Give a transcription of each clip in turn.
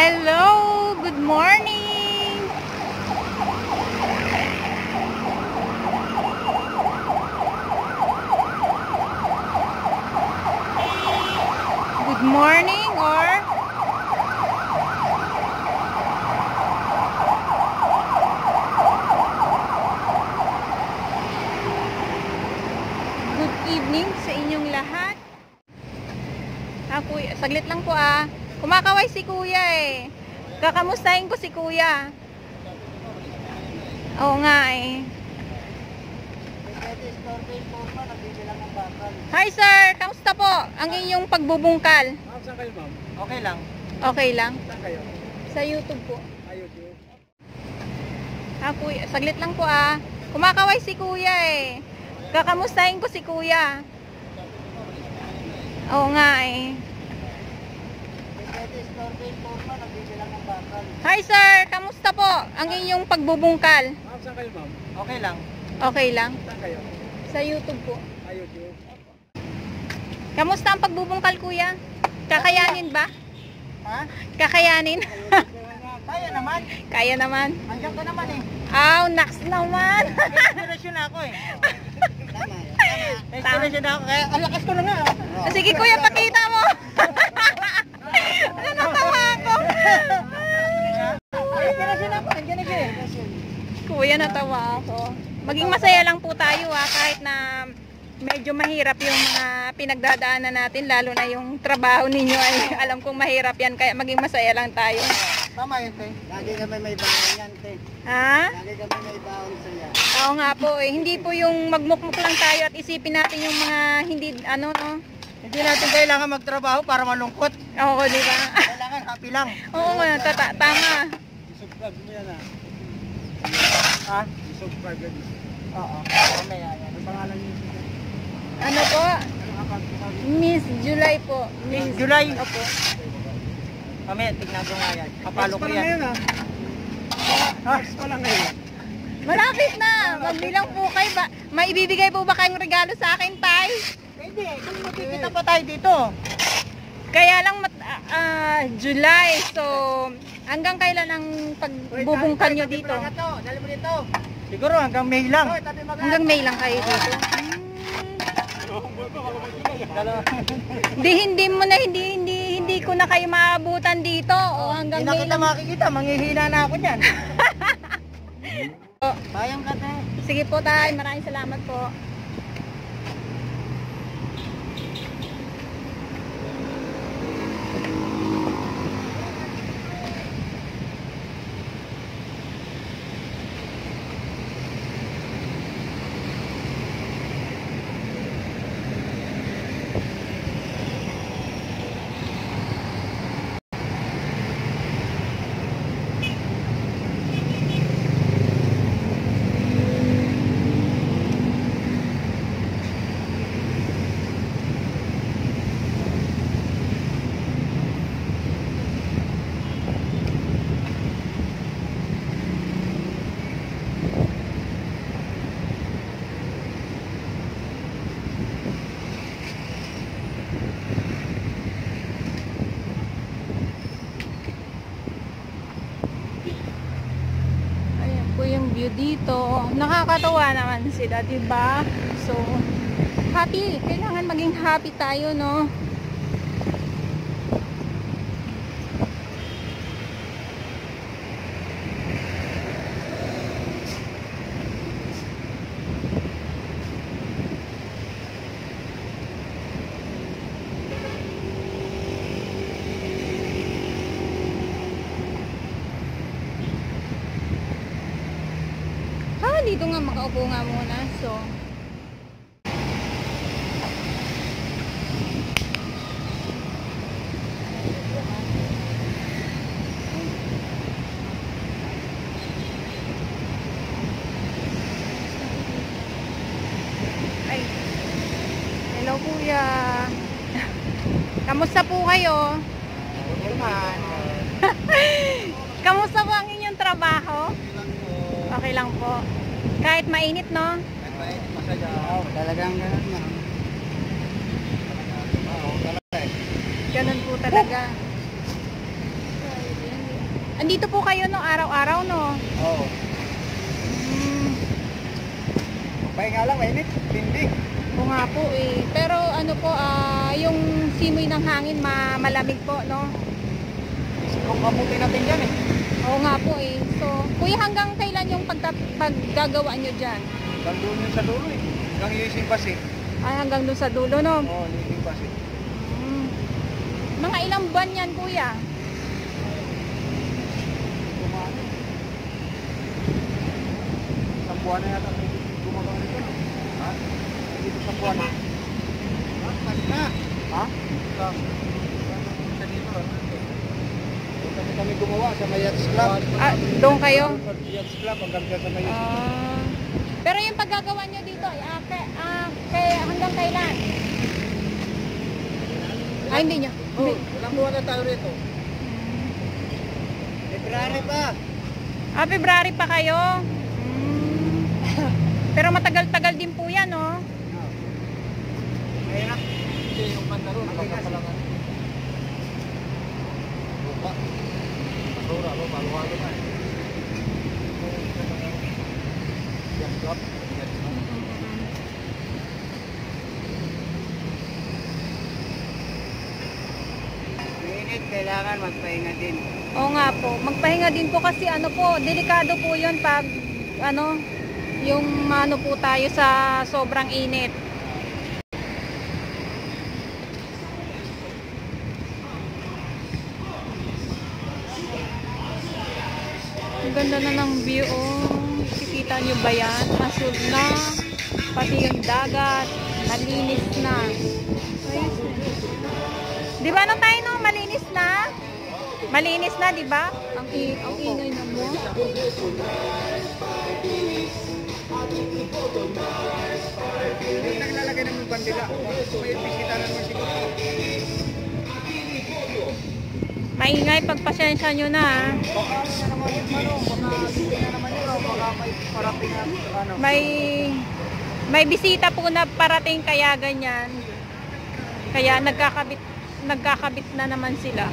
Hello! Good morning! Good morning or good evening sa inyong lahat. Ah, kuya, saglit lang po ah. Kumakaway si kuya eh. Kakamustahin ko si kuya. Oo nga eh. Hi sir, kamusta po ang inyong pagbubungkal? Ma'am, saan kayo ma'am? Okay lang. Okay lang? Saan kayo? Sa YouTube po. Ayun yun. Ah, kuya, saglit lang po ah. Kumakaway si kuya eh. Kakamustahin ko si kuya. Oo nga eh. Hi sir, kamusta po ang inyong pagbubungkal? Ma'am, saan kayo ma'am? Okay lang. Okay lang? Saan kayo? Sa YouTube po. Ayun yun. Kamusta ang pagbubungkal kuya? Kakayanin ba? Ha? Kakayanin? Kaya naman. Kaya naman. Andiyan ka naman eh. Aw, naks naman. Inspiration ako eh. Tama. Inspiration ako. Kaya ang lakas ko na nga. oh. Sige kuya, pakita mo. ano natawa ako? Inspiration ako. Andiyan na siya eh. Kuya, natawa ako. Maging masaya lang po tayo ha, kahit na medyo mahirap yung mga pinagdadaanan natin, lalo na yung trabaho ninyo ay alam kong mahirap yan, kaya maging masaya lang tayo. Tama yun, te. Lagi kami may baon yan, te. Ha? Lagi kami may baon sa yan. Oo nga po eh, hindi po yung magmukmuk lang tayo at isipin natin yung mga hindi, ano no? Hindi natin kailangan magtrabaho para malungkot. Oo, di ba? Kailangan happy lang. Oo nga, tata- tama. I-subscribe mo yan ah. Ha? I-subscribe yan. Oo. Mamaya yan. Ang pangalan niyo? Ano po? Miss July po. Miss July. Opo. Mamaya, tignan ko nga yan. Kapalo ko yan. Ha? Next pa lang ngayon. Malapit na. Magbilang po kayo ba? May ibibigay po ba kayong regalo sa akin, Tay? Pwede. Kung makikita pa tayo dito. Kaya lang mat, ah, July. So, hanggang kailan ang pagbubungkan nyo dito? Dali mo dito. Siguro hanggang May lang. Hanggang May lang kayo dito. Dalawa. Di hindi mo na hindi hindi hindi ko na kayo maabutan dito o hanggang May kita lang. makikita. Manghihina na ako dyan. Po. Sayang ka. Sige po tay, maraming salamat po. Ayan po yung view dito. Nakakatawa naman sila, 'di ba? So, happy. Kailangan maging happy tayo, no? Ah, dito nga makaupo nga muna. So, ay, hello kuya. Kamusta po kayo? Kamusta po ang inyong trabaho? Okay lang po. Kahit mainit, no? Talagang ganun na. Ganun po talaga. Andito po kayo no araw-araw no. Oo. Mm, Pahinga lang, mainit. Tindi. oo nga po eh. Pero ano po, ah, yung simoy ng hangin ma malamig po no. Kung kamuti natin dyan eh. Oo nga po eh. So, kuya hanggang pagta- paggagawa nyo dyan? Nandun yun sa dulo eh. Hanggang using basi. Ay, hanggang dun sa dulo no. Oo, using basi. Mm. Mga ilang buwan yan kuya? Isang buwan na yata gumagawa nito. no? Ha? Dito sa buwan na. Ha? Ha? Lang. Sa dito lang. Kami kami gumawa sa may yachts club. Ah, doon kayo? Sa yachts club hanggang sa may yachts Ah. pero yung paggagawa nyo dito, ah, kay, ah, kay, hanggang kailan? Ay, hindi nyo. Oh, ilang buwan na tayo rito? February pa. Ah, February pa kayo? Mm. Pero matagal-tagal din po yan, no? Mahirap. Hindi, yung banda ron. Nakakapalangan. Lupa. Basura, lo, maluwalo na eh. Club. Mainit, kailangan magpahinga din. Oo nga po. Magpahinga din po kasi ano po, delikado po yun pag ano, yung ano po tayo sa sobrang init. Ang ganda na ng view, oh. Kikita nyo ba yan? Masul na. Pati yung dagat. Malinis na. Di ba nung tayo no? Malinis na? Malinis na, di ba? Ang, i- ang ingay na mo. Naglalagay ng bandila. May bisita naman siguro. Maingay, pagpasensya nyo na. ah. O baka may. May may bisita po na parating kaya ganyan. Kaya nagkakabit nagkakabit na naman sila.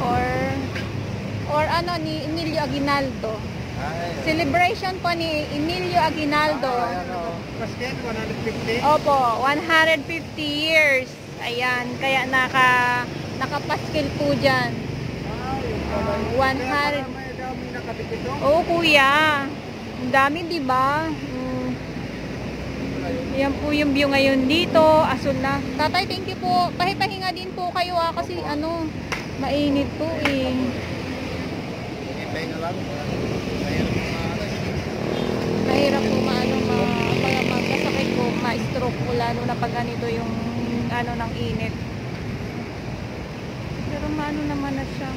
Or or ano ni Emilio Aguinaldo. Celebration po ni Emilio Aguinaldo. Ayan o. Pasken, 150. Opo, 150 years. Ayan, kaya naka nakapaskil po dami nakabit ito. Oo, kuya. Ang dami, 'di ba? Mm. Yan po yung view ngayon dito, asul na. Tatay, thank you po. Pahipahinga din po kayo ah, kasi ano, mainit po eh. Lang. Mahirap po maano, ma, magkasakit po, ma-stroke po lalo na pag ganito yung ano ng init. Maano naman na siya.